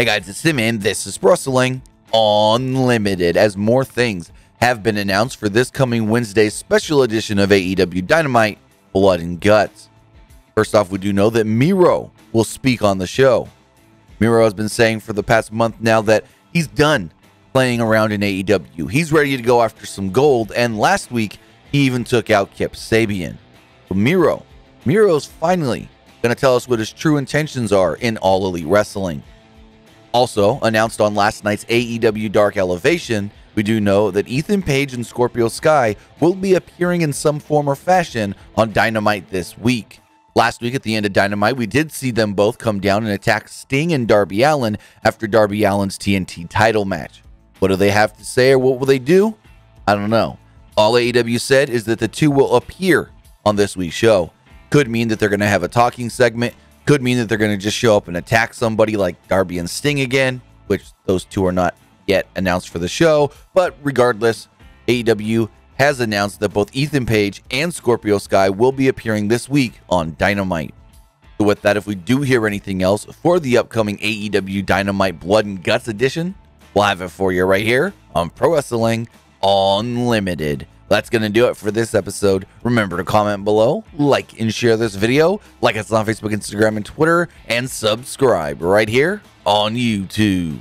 Hey guys, it's Tim and this is Wrestling Unlimited as more things have been announced for this coming Wednesday's special edition of AEW Dynamite Blood and Guts. First off, we do know that Miro will speak on the show. Miro has been saying for the past month now that he's done playing around in AEW. He's ready to go after some gold, and last week he even took out Kip Sabian. So Miro, Miro's finally going to tell us what his true intentions are in All Elite Wrestling. Also, announced on last night's AEW Dark Elevation, we do know that Ethan Page and Scorpio Sky will be appearing in some form or fashion on Dynamite this week. Last week at the end of Dynamite, we did see them both come down and attack Sting and Darby Allin after Darby Allin's TNT title match. What do they have to say or what will they do? I don't know. All AEW said is that the two will appear on this week's show. Could mean that they're going to have a talking segment, could mean that they're going to just show up and attack somebody like Darby and Sting again, which those two are not yet announced for the show. But regardless, AEW has announced that both Ethan Page and Scorpio Sky will be appearing this week on Dynamite. So, with that, if we do hear anything else for the upcoming AEW Dynamite Blood and Guts edition, we'll have it for you right here on Pro Wrestling Unlimited. That's going to do it for this episode. Remember to comment below, like and share this video, like us on Facebook, Instagram, and Twitter, and subscribe right here on YouTube.